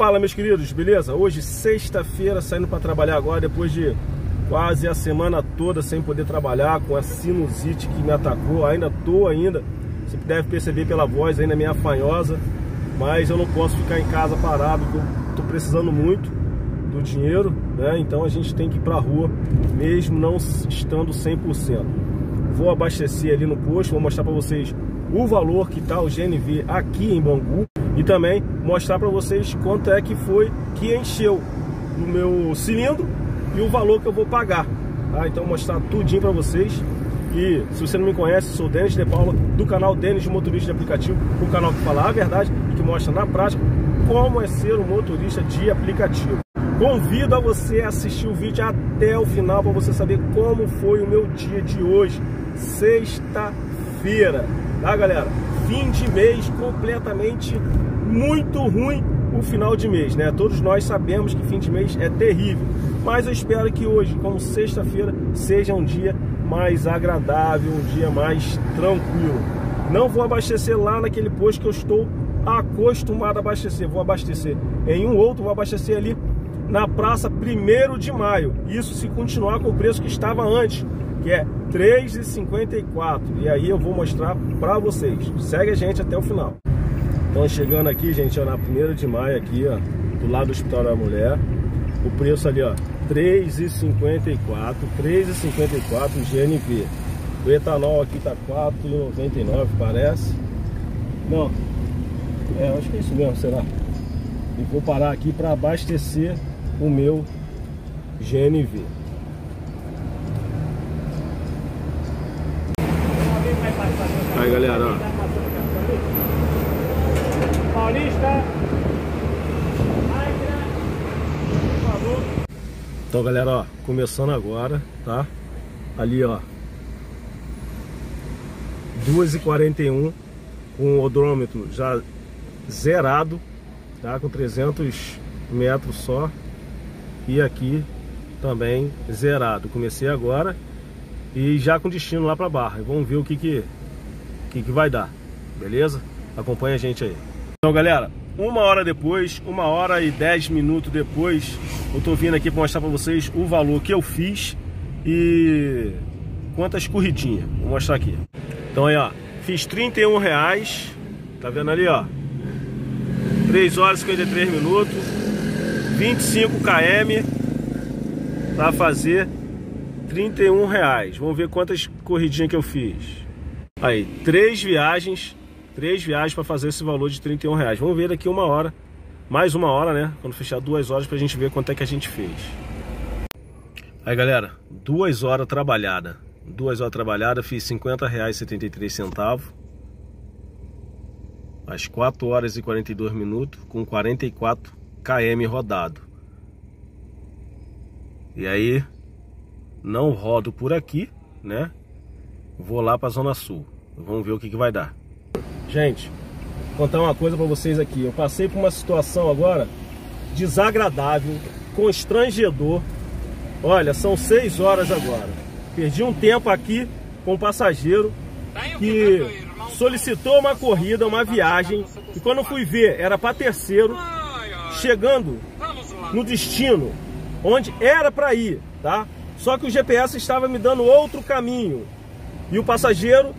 Fala meus queridos, beleza? Hoje sexta-feira, saindo para trabalhar agora depois de quase a semana toda sem poder trabalhar com a sinusite que me atacou, ainda tô ainda. Você deve perceber pela voz ainda meio afanhosa, mas eu não posso ficar em casa parado, tô precisando muito do dinheiro, né? Então a gente tem que ir pra rua, mesmo não estando 100%. Vou abastecer ali no posto, vou mostrar para vocês o valor que tá o GNV aqui em Bangu e também mostrar para vocês quanto é que foi que encheu o meu cilindro e o valor que eu vou pagar. Tá? Então mostrar tudinho para vocês. E se você não me conhece, sou Denis De Paula, do canal Denis de Motorista de Aplicativo, o canal que fala a verdade e que mostra na prática como é ser um motorista de aplicativo. Convido a você a assistir o vídeo até o final para você saber como foi o meu dia de hoje, sexta-feira, tá galera? Fim de mês completamente muito ruim o final de mês, né? Todos nós sabemos que fim de mês é terrível, mas eu espero que hoje, como sexta-feira, seja um dia mais agradável, um dia mais tranquilo. Não vou abastecer lá naquele posto que eu estou acostumado a abastecer, vou abastecer em um outro, vou abastecer ali na praça 1 de maio. Isso se continuar com o preço que estava antes, que é 3,54. E aí eu vou mostrar para vocês. Segue a gente até o final. Então chegando aqui, gente, ó, na 1 de maio aqui, ó, do lado do Hospital da Mulher. O preço ali, ó, 3,54, 3,54 GNV. O etanol aqui tá 4,99, parece. Não. É, acho que é isso mesmo, será? E vou parar aqui para abastecer o meu GNV. Aí galera, ó. Então, galera, ó, começando agora, tá? Ali, ó. 2h41 com o odômetro já zerado, tá? Com 300 metros só. E aqui também zerado. Comecei agora e já com destino lá para Barra. Vamos ver o que que, que que vai dar, beleza? Acompanha a gente aí. Então, galera, uma hora depois, uma hora e dez minutos depois, eu tô vindo aqui para mostrar para vocês o valor que eu fiz e quantas corridinhas. Vou mostrar aqui. Então aí, ó, fiz 31 reais, tá vendo ali, ó, 3 horas e 53 minutos, 25 km para fazer 31 reais. Vamos ver quantas corridinhas que eu fiz. Aí, três viagens Três viagens para fazer esse valor de 31 reais. Vamos ver daqui uma hora, mais uma hora, né? Quando fechar duas horas para a gente ver quanto é que a gente fez. Aí, galera, duas horas trabalhada. Duas horas trabalhada, fiz 50 reais 73 centavos. Às 4 horas e 42 minutos, com 44 km rodado. E aí, não rodo por aqui, né? Vou lá para a Zona Sul. Vamos ver o que, que vai dar. Gente, vou contar uma coisa para vocês aqui. Eu passei por uma situação agora desagradável, constrangedor. Olha, são seis horas agora. Perdi um tempo aqui com um passageiro que solicitou uma corrida, uma viagem, e quando fui ver, era para terceiro, chegando no destino, onde era para ir, tá? Só que o GPS estava me dando outro caminho. E o passageiro,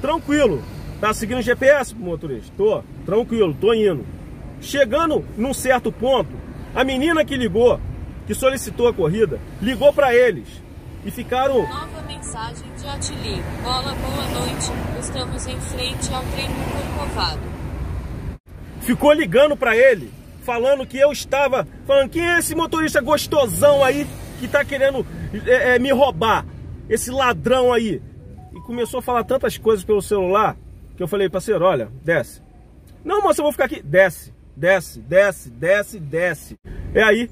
tranquilo, Tá seguindo o GPS, motorista? Tô, tranquilo, tô indo. Chegando num certo ponto, a menina que ligou, que solicitou a corrida, ligou para eles e ficaram. Nova mensagem de Atili. Bola, boa noite. Estamos em frente ao trem do Corcovado. Ficou ligando para ele, falando que eu estava. Falando, quem é esse motorista gostosão aí que tá querendo é, é, me roubar? Esse ladrão aí. E começou a falar tantas coisas pelo celular que eu falei, parceiro, olha, desce. Não, moça, eu vou ficar aqui. Desce, desce, desce, desce, desce. É aí,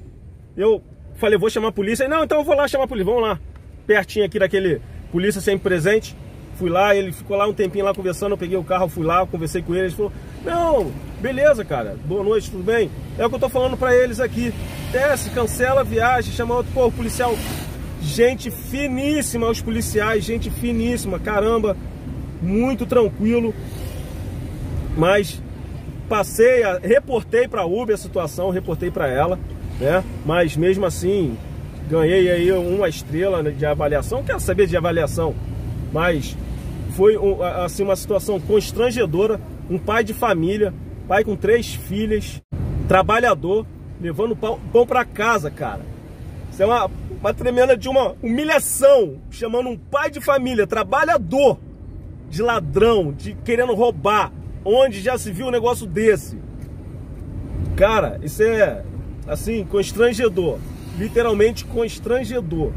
eu falei, vou chamar a polícia. Não, então eu vou lá chamar a polícia, vamos lá. Pertinho aqui daquele polícia sempre presente. Fui lá, ele ficou lá um tempinho lá conversando, eu peguei o carro, fui lá, conversei com ele, ele falou, não, beleza, cara, boa noite, tudo bem? É o que eu tô falando pra eles aqui. Desce, cancela a viagem, chama outro, policial. Gente finíssima, os policiais, gente finíssima, caramba muito tranquilo. Mas passei, a, reportei para a Uber a situação, reportei para ela, né? Mas mesmo assim, ganhei aí uma estrela de avaliação. Quero saber de avaliação, mas foi assim uma situação constrangedora. Um pai de família, pai com três filhas, trabalhador, levando pão, pão para casa, cara. Isso é uma, uma tremenda de uma humilhação, chamando um pai de família, trabalhador, de ladrão, de querendo roubar. Onde já se viu um negócio desse? Cara, isso é assim, constrangedor. Literalmente constrangedor.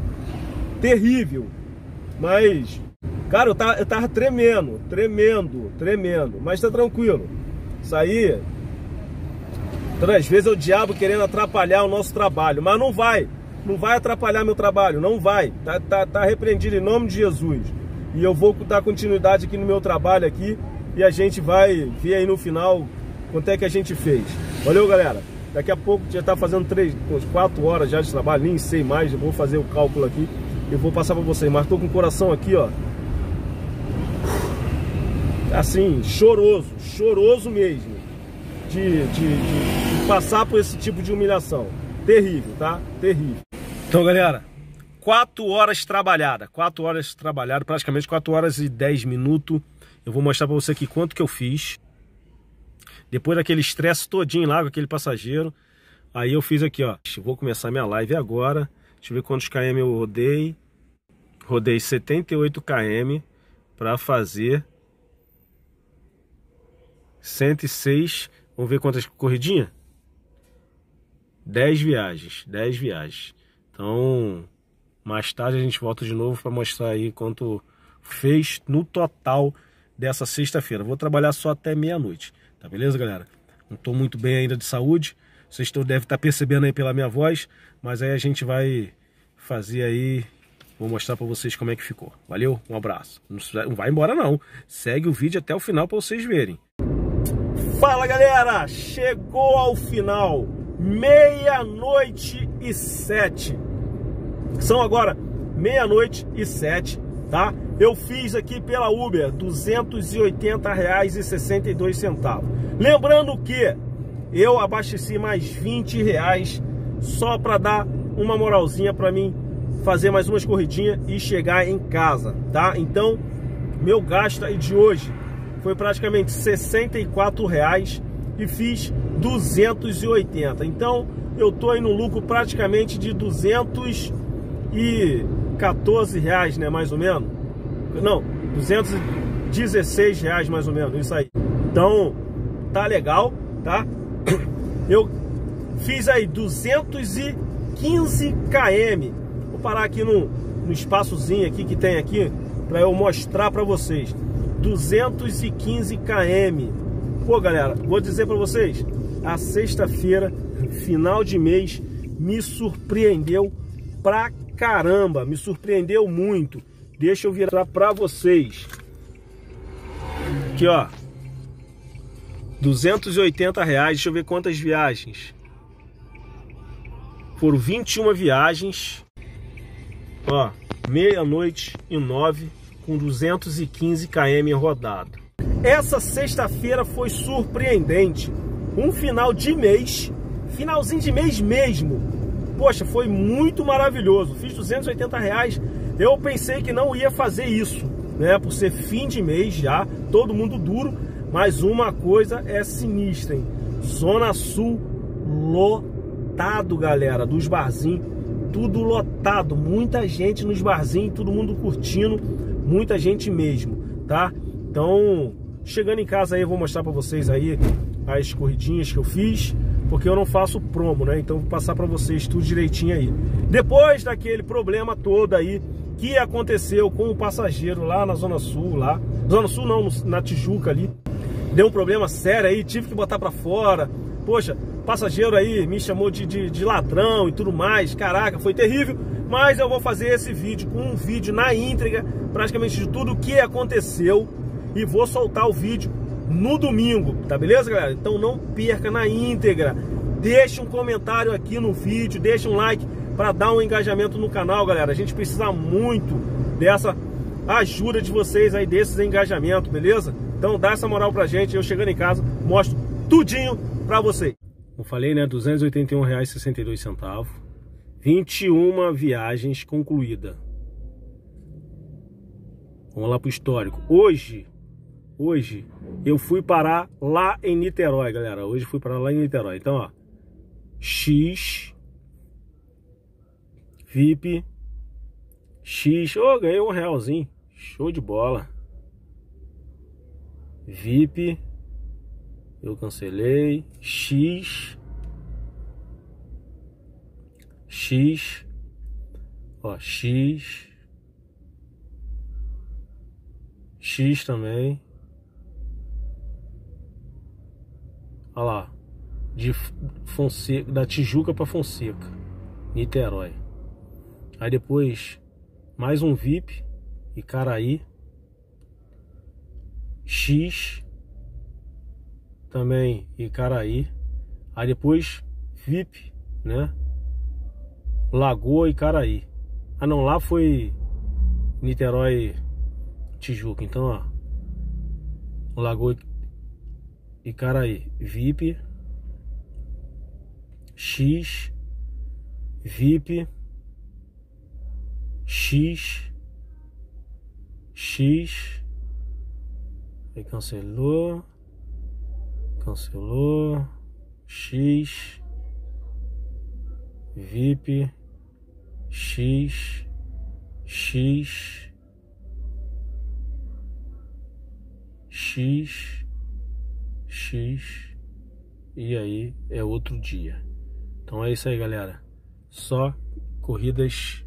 Terrível. Mas, cara, eu tava, eu tava tremendo, tremendo, tremendo. Mas tá tranquilo. Isso aí, às vezes é o diabo querendo atrapalhar o nosso trabalho. Mas não vai. Não vai atrapalhar meu trabalho. Não vai. Tá, tá, tá repreendido em nome de Jesus. E eu vou dar continuidade aqui no meu trabalho aqui. E a gente vai ver aí no final quanto é que a gente fez. Valeu, galera. Daqui a pouco já está fazendo 3, 4 horas já de trabalho, nem sei mais, eu vou fazer o cálculo aqui e vou passar para vocês. Mas estou com o coração aqui, ó. Assim, choroso, choroso mesmo. De, de, de, de passar por esse tipo de humilhação. Terrível, tá? Terrível. Então, galera, 4 horas trabalhada. 4 horas trabalhada, praticamente 4 horas e 10 minutos. Eu vou mostrar para você aqui quanto que eu fiz. Depois daquele estresse todinho lá com aquele passageiro, aí eu fiz aqui, ó. Vou começar minha live agora. Deixa eu ver quantos km eu rodei. Rodei 78 km para fazer 106. Vamos ver quantas corridinhas? 10 viagens, 10 viagens. Então, mais tarde a gente volta de novo para mostrar aí quanto fez no total dessa sexta-feira. Vou trabalhar só até meia-noite. Tá beleza, galera? Não tô muito bem ainda de saúde. Vocês devem estar tá percebendo aí pela minha voz. Mas aí a gente vai fazer aí... Vou mostrar para vocês como é que ficou. Valeu? Um abraço. Não vai embora não. Segue o vídeo até o final para vocês verem. Fala, galera! Chegou ao final. Meia-noite e sete. São agora meia-noite e sete, tá? eu fiz aqui pela Uber R$ 280,62. Lembrando que eu abasteci mais 20 reais só para dar uma moralzinha para mim fazer mais umas corridinhas e chegar em casa, tá? Então, meu gasto aí de hoje foi praticamente 64 reais e fiz 280. Então, eu tô aí no lucro praticamente de 214 reais, né, mais ou menos. Não, 216 reais mais ou menos, isso aí. Então, tá legal, tá? Eu fiz aí 215 km. Vou parar aqui no, no espaçozinho aqui que tem aqui para eu mostrar para vocês. 215 km. Pô, galera, vou dizer para vocês, a sexta-feira, final de mês, me surpreendeu pra caramba, me surpreendeu muito. Deixa eu virar para vocês. Aqui, ó. 280 reais. Deixa eu ver quantas viagens. Foram 21 viagens. Ó, meia-noite e nove com 215 km rodado. Essa sexta-feira foi surpreendente. Um final de mês, finalzinho de mês mesmo. Poxa, foi muito maravilhoso. Fiz 280 reais eu pensei que não ia fazer isso, né? Por ser fim de mês já, todo mundo duro. Mas uma coisa é sinistra, hein? Zona Sul lotado, galera, dos barzinhos. Tudo lotado, muita gente nos barzinhos, todo mundo curtindo, muita gente mesmo, tá? Então, chegando em casa aí, eu vou mostrar para vocês aí as corridinhas que eu fiz, porque eu não faço promo, né? Então vou passar para vocês tudo direitinho aí. Depois daquele problema todo aí que aconteceu com o passageiro lá na Zona Sul, lá. Zona Sul não, na Tijuca ali. Deu um problema sério aí, tive que botar para fora. Poxa, passageiro aí me chamou de, de, de, ladrão e tudo mais. Caraca, foi terrível. Mas eu vou fazer esse vídeo com um vídeo na íntegra, praticamente de tudo o que aconteceu. E vou soltar o vídeo no domingo, tá beleza, galera? Então não perca na íntegra. Deixe um comentário aqui no vídeo, deixe um like para dar um engajamento no canal, galera. A gente precisa muito dessa ajuda de vocês aí, desses engajamentos, beleza? Então dá essa moral pra gente. Eu chegando em casa, mostro tudinho para você. Como falei, né, R$ 281,62. 21 viagens concluídas. Vamos lá pro histórico. Hoje, hoje eu fui parar lá em Niterói, galera. Hoje fui parar lá em Niterói. Então, ó, X VIP X, oh, ganhei um realzinho. Show de bola. VIP eu cancelei. X. X. Ó, X. X também. Olha lá. De Fonseca, da Tijuca para Fonseca. Niterói. Aí depois mais um VIP. Icaraí. X também Icaraí. Aí depois VIP, né? Lagoa e Caraí. Ah não, lá foi Niterói Tijuca. Então, ó. Lagoa e Caraí. VIP. X. VIP. X. X. Cancelou. Cancelou. X. VIP. X. X. X. X. E aí é outro dia. Então é isso aí, galera. Só corridas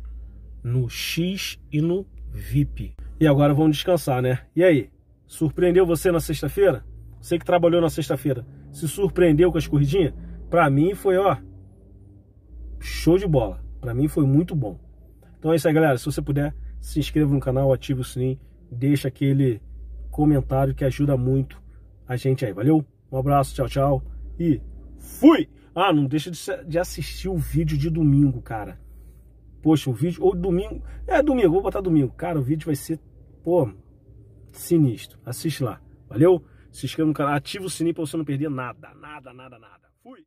no X e no VIP. E agora vamos descansar, né? E aí? Surpreendeu você na sexta-feira? Você que trabalhou na sexta-feira, se surpreendeu com as corridinhas? Pra mim foi, ó, show de bola. Pra mim foi muito bom. Então é isso aí, galera. Se você puder, se inscreva no canal, ative o sininho, deixa aquele comentário que ajuda muito a gente aí. Valeu? Um abraço, tchau, tchau e fui! Ah, não deixa de assistir o vídeo de domingo, cara. Poxa, o vídeo, ou domingo, é domingo, vou botar domingo. Cara, o vídeo vai ser, pô, sinistro. Assiste lá. Valeu? Se inscreva no canal, ativa o sininho para você não perder nada, nada, nada, nada. Fui!